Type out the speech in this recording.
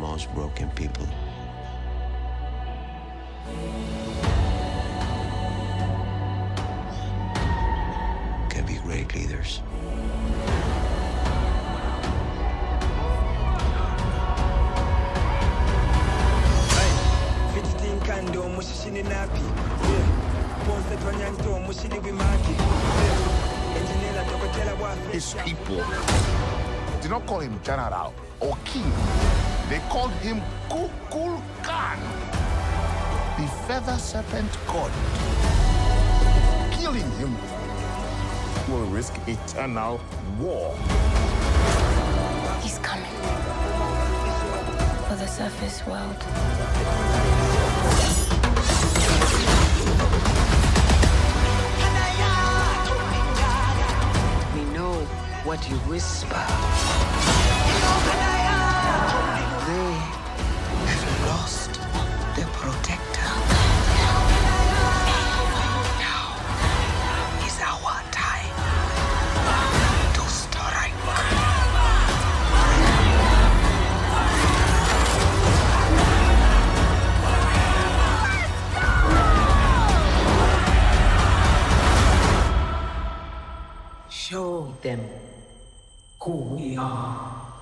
most broken people. Can be great leaders. Mushishini napi wa His people did not call him general or king. They called him Kukul Khan, the feather serpent god. Killing him will risk eternal war. He's coming for the surface world. We know what you whisper. Them who we are.